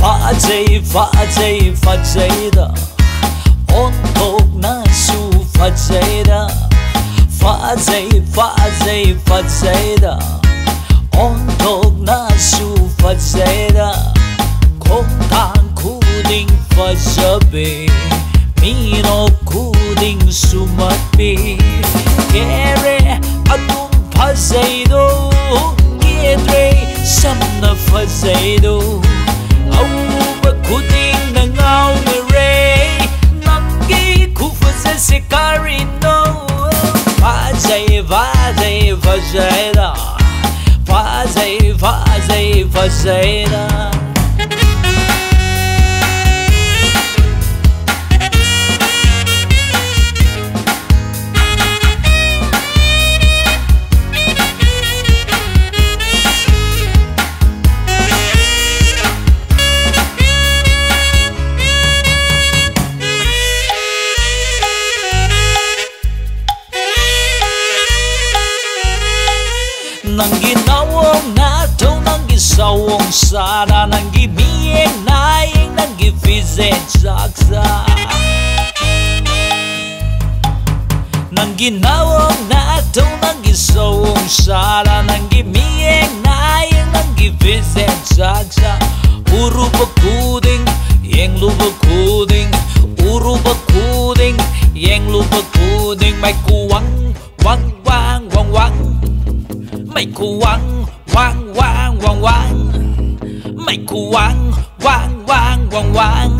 Fazei fazei fazeida ontok na su fazeida fazei da, fazeida ontok na su fazeida kong tang kuding fazabe mino kuding sumatbi kere adum fazeido kiedre samna fazeido Auba kuding na ngao na ray Nangi kufa sa karino Fazay, fazay, fazay da Fazay, fazay, fazay da Sara ng gibieng naing ng gifizet saksa Nang ginawang na ito ng gisawong sa like wang, wang, wang, wang, wang,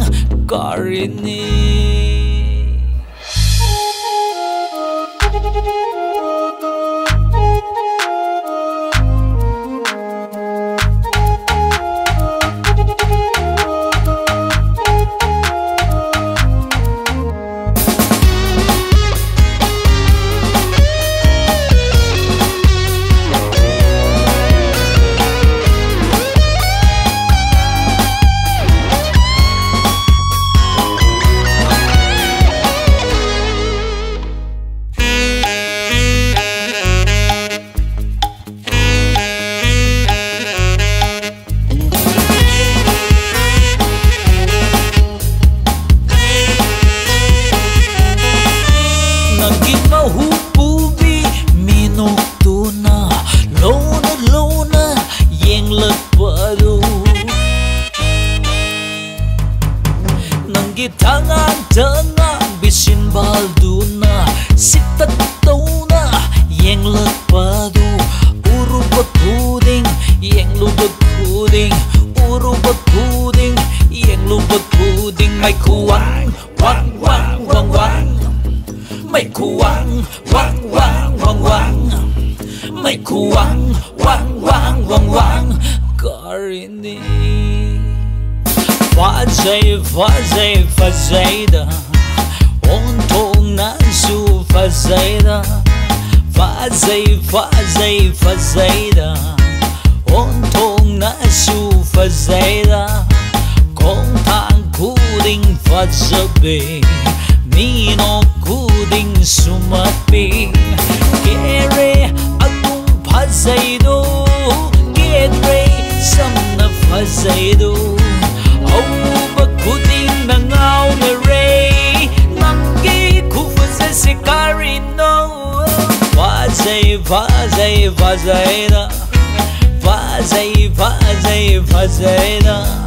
tangan-tangan bisin balduna, Sitat tauna yang lepadu Urubat kuding yang lubat kuding Urubat kuding yang lubat kuding Mai kuang, wang wang wang wang, Mai kuang, wang wang wang wang, Mai kuang, wang wang wang wang, Karini mày Fazei, fazei, fazenda Ontom na su Fazei, fazei, fazenda Ontom na su fazenda Kong tang Mino kuding sumatbing Kere atung fazaido Kere samna na ngao ray Nangi kufa sa karino đó, fazay, fazay da Fazay, fazay, fazay đó.